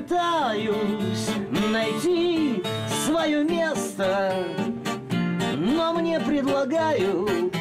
пытаюсь найти свое место, но мне предлагают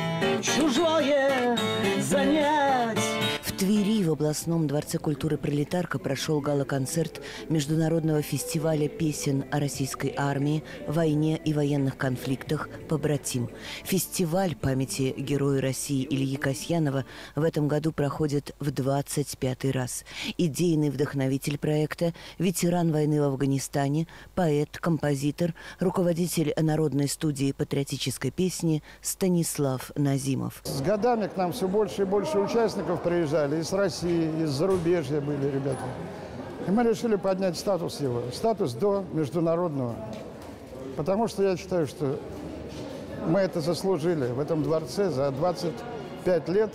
областном дворце культуры «Пролетарка» прошел гала-концерт Международного фестиваля песен о российской армии, войне и военных конфликтах «Побратим». Фестиваль памяти героя России Ильи Касьянова в этом году проходит в 25 раз. Идейный вдохновитель проекта, ветеран войны в Афганистане, поэт, композитор, руководитель Народной студии патриотической песни Станислав Назимов. С годами к нам все больше и больше участников приезжали из России, из зарубежья были ребята. И мы решили поднять статус его, статус до международного. Потому что я считаю, что мы это заслужили в этом дворце за 25 лет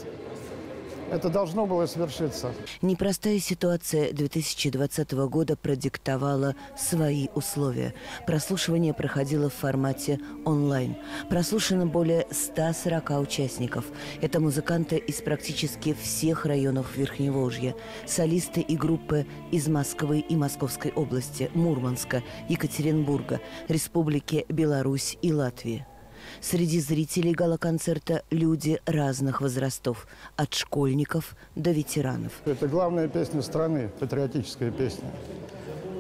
это должно было свершиться. Непростая ситуация 2020 года продиктовала свои условия. Прослушивание проходило в формате онлайн. Прослушано более 140 участников. Это музыканты из практически всех районов Верхневолжья, солисты и группы из Москвы и Московской области, Мурманска, Екатеринбурга, Республики Беларусь и Латвии. Среди зрителей гала-концерта люди разных возрастов, от школьников до ветеранов. Это главная песня страны, патриотическая песня.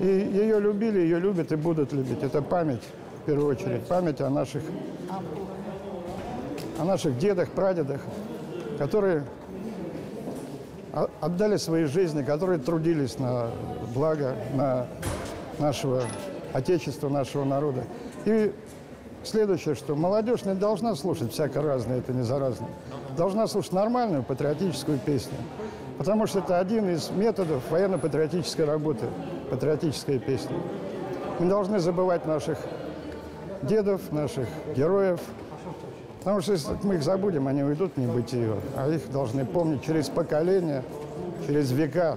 И ее любили, ее любят и будут любить. Это память, в первую очередь, память о наших, о наших дедах, прадедах, которые отдали свои жизни, которые трудились на благо на нашего Отечества, нашего народа. И Следующее, что молодежь не должна слушать всяко разное, это не заразно. Должна слушать нормальную патриотическую песню. Потому что это один из методов военно-патриотической работы, патриотическая песня. Мы должны забывать наших дедов, наших героев. Потому что если мы их забудем, они уйдут в небытие. А их должны помнить через поколения, через века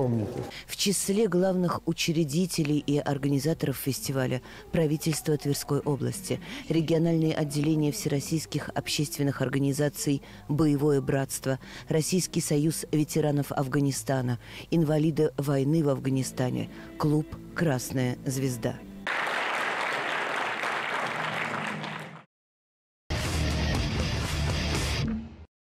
помнить. В числе главных учредителей и организаторов фестиваля правительство Тверской области, региональные отделения всероссийских общественных организаций «Боевое братство», Российский союз ветеранов Афганистана, инвалиды войны в Афганистане, клуб «Красная звезда».